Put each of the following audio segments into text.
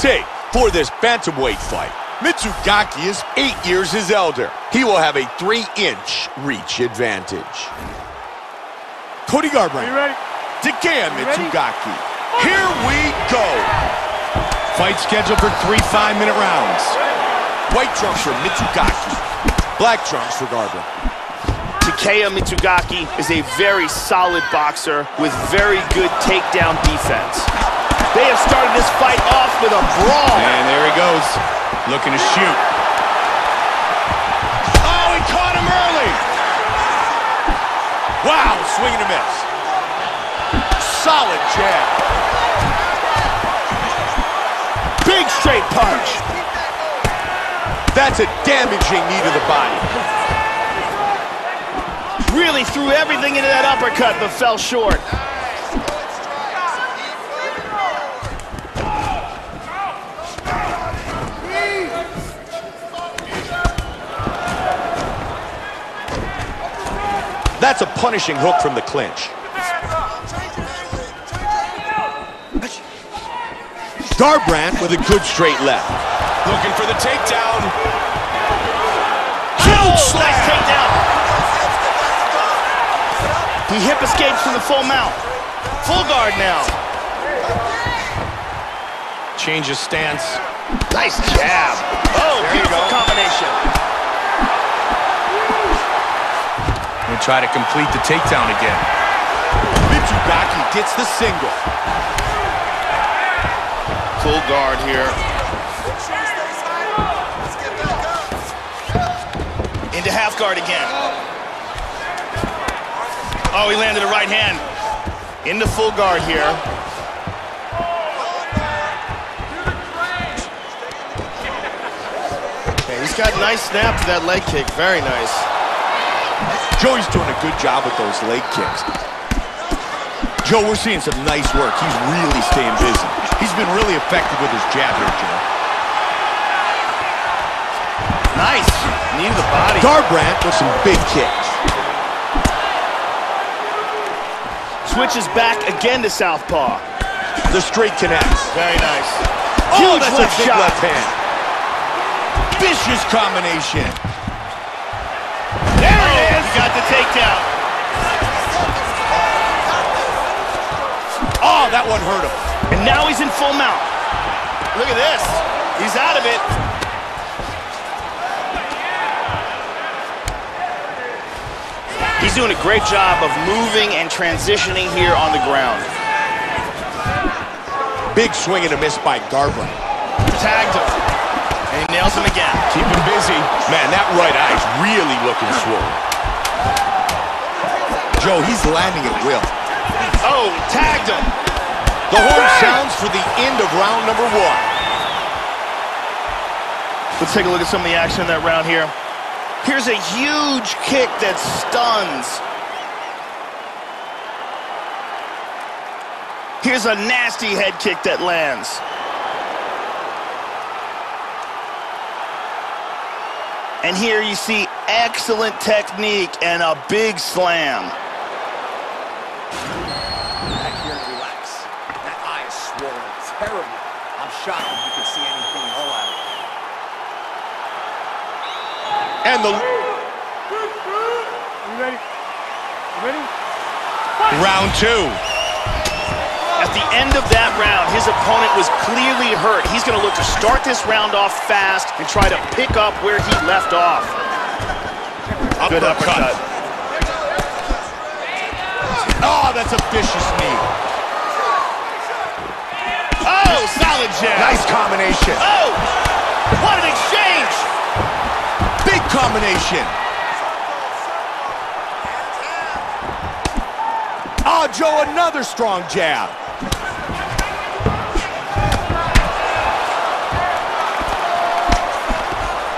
tape for this bantamweight fight. Mizugaki is eight years his elder. He will have a three-inch reach advantage. Cody Garbrandt. You ready? Takeya Mizugaki. Here we go. Fight scheduled for three five-minute rounds. White trunks for Mizugaki. Black trunks for Garbrandt. Takeya Mizugaki is a very solid boxer with very good takedown defense. They have started this fight off with a brawl. And there he goes, looking to shoot. Oh, he caught him early. Wow, swing and a miss. Solid jab. Big straight punch. That's a damaging knee to the body. Really threw everything into that uppercut, but fell short. That's a punishing hook from the clinch. Garbrandt with a good straight left. Looking for the takedown. Huge oh, nice takedown. He hip escapes from the full mount. Full guard now. Change his stance. Nice jab. Oh, there beautiful combination. And try to complete the takedown again. Mizugaki gets the single. Full guard here. Into half guard again. Oh, he landed a right hand. Into full guard here. Okay, he's got nice snap to that leg kick. Very nice. Joey's doing a good job with those leg kicks. Joe, we're seeing some nice work. He's really staying busy. He's been really effective with his jab here, Joe. Nice. Knee to the body. Garbrandt with some big kicks. Switches back again to southpaw. The straight connects. Very nice. Oh, Huge that's left a big shot. left hand. Vicious combination. Takedown. Oh, that one hurt him. And now he's in full mount. Look at this. He's out of it. He's doing a great job of moving and transitioning here on the ground. Big swing and a miss by Garbrandt. Tagged him. And he nails him again. Keep him busy. Man, that right eye's really looking swollen. Joe, he's landing at will. Oh, tagged him. The horn sounds for the end of round number one. Let's take a look at some of the action in that round here. Here's a huge kick that stuns. Here's a nasty head kick that lands. And here you see excellent technique and a big slam. Back here and relax. That eye is swollen terribly. I'm shocked if you can see anything at all out of it. And the You ready? You ready? round two. At the end of that round, his opponent was clearly hurt. He's going to look to start this round off fast and try to pick up where he left off. Good uppercut. Oh, that's a vicious knee. Oh, solid jab. Nice combination. Oh, combination. Oh, ah, Joe, another strong jab.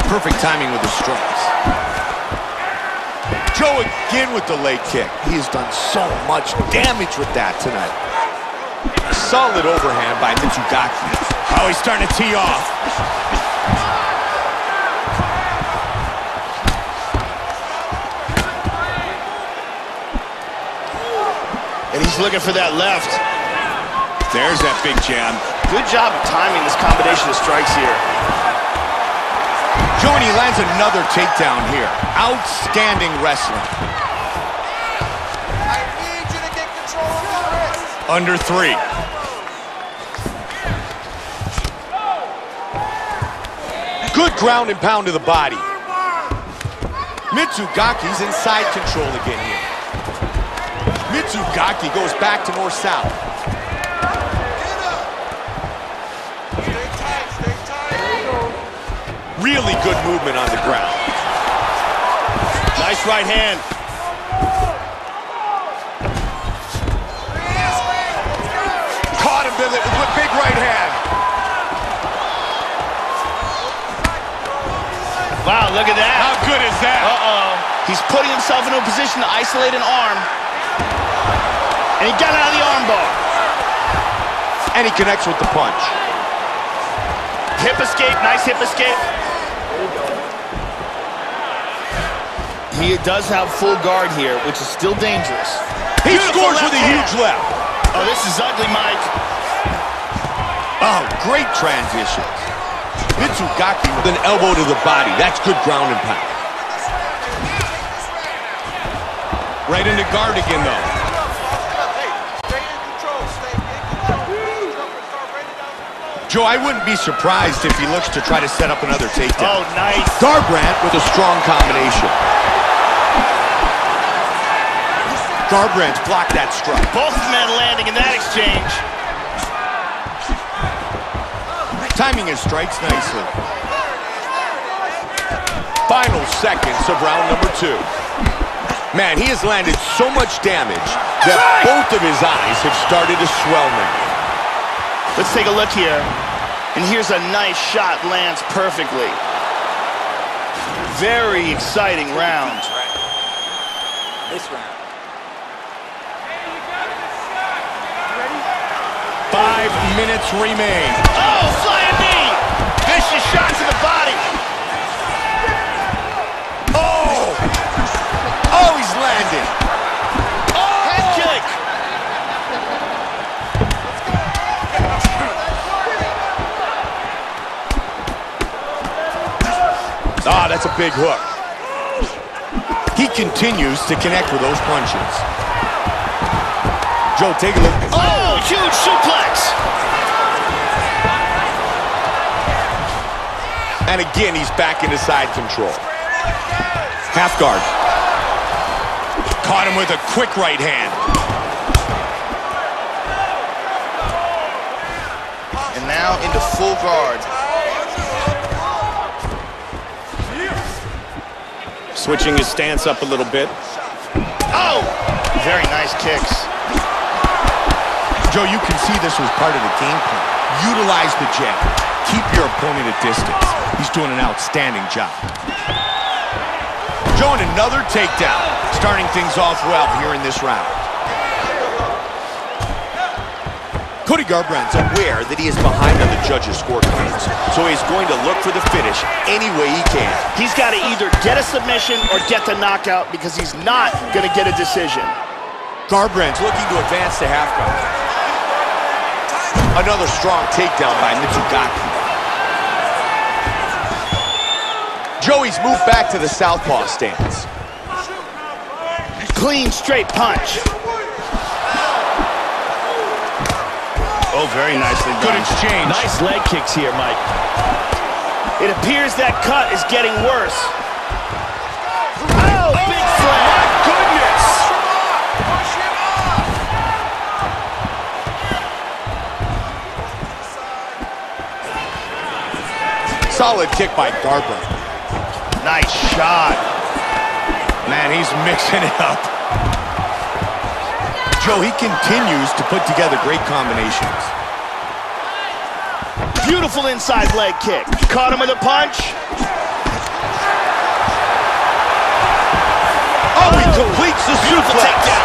Perfect timing with the strikes. Joe again with the leg kick. He has done so much damage with that tonight. Solid overhand by Mizugaki. Oh, he's starting to tee off. And looking for that left. There's that big jab. Good job of timing this combination of strikes here. Joey lands another takedown here. Outstanding wrestling. I need you to get control of your wrist. Under three. Good ground and pound to the body. Mizugaki's inside control again here. Mizugaki goes back to north-south. Stay tight, stay tight. Really good movement on the ground. Nice right hand. Caught him with a big right hand. Wow, look at that. How good is that? Uh-oh. He's putting himself into a position to isolate an arm. And he got out of the armbar. And he connects with the punch. Hip escape, nice hip escape. He does have full guard here, which is still dangerous. He Beautiful scores with a hand. huge left. Oh, this is ugly, Mike. Oh, great transition. Mizugaki with an elbow to the body. That's good ground and pound. Right into guard again, though. Hey, stay in control, stay in control. Jumper, start raining down the floor. Joe, I wouldn't be surprised if he looks to try to set up another takedown. Oh, nice. Garbrandt with a strong combination. Garbrandt's blocked that strike. Both men landing in that exchange. Timing his strikes nicely. Final seconds of round number two. Man, he has landed so much damage that both of his eyes have started to swell now. Let's take a look here. And here's a nice shot, lands perfectly. Very exciting round. This round. Five minutes remain. Oh, flying knee! Vicious shot that's a big hook. He continues to connect with those punches. Joe, take a look. Oh, huge suplex. And again, he's back into side control. Half guard. Caught him with a quick right hand. And now into full guard. Switching his stance up a little bit. Oh, very nice kicks. Joe, you can see this was part of the game plan. Utilize the jab. Keep your opponent at distance. He's doing an outstanding job. Joe, and another takedown. Starting things off well here in this round. Cody Garbrandt's aware that he is behind on the judges' scorecards, so he's going to look for the finish any way he can. He's got to either get a submission or get the knockout because he's not going to get a decision. Garbrandt's looking to advance to half guard. Another strong takedown by Mizugaki. Joey's moved back to the southpaw stance. Clean, straight punch. Oh, very nicely done. Good exchange. Nice leg kicks here, Mike. It appears that cut is getting worse. Oh, big flag. Goodness! Push him off! Solid kick by Garber. Nice shot. Man, he's mixing it up. Joe, he continues to put together great combinations. Beautiful inside leg kick. Caught him with a punch. Oh, he oh. completes the Beautiful suplex. takedown.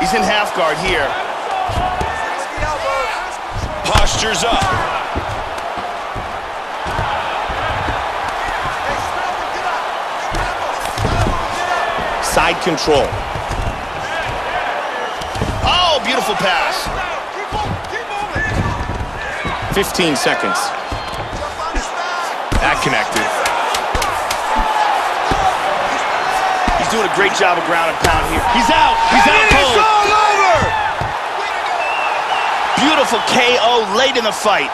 He's in half guard here. Postures up. Side control. Oh, beautiful pass. 15 seconds. That connected. He's doing a great job of ground and pound here. He's out. He's out cold. Beautiful KO late in the fight.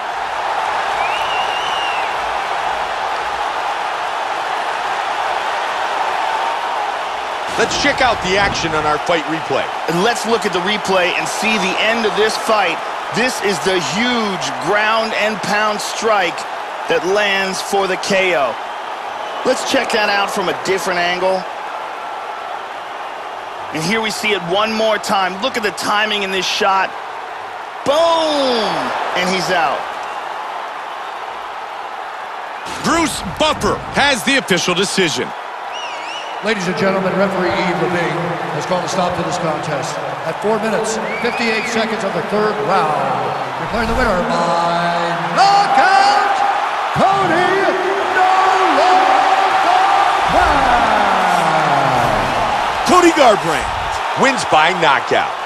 Let's check out the action on our fight replay. And let's look at the replay and see the end of this fight. This is the huge ground and pound strike that lands for the KO. Let's check that out from a different angle. And here we see it one more time. Look at the timing in this shot. Boom! And he's out. Bruce Buffer has the official decision. Ladies and gentlemen, referee Yves Lavigne has called a stop to this contest at 4 minutes, 58 seconds of the third round. Declaring the winner by knockout, Cody No Cody Garbrandt wins by knockout.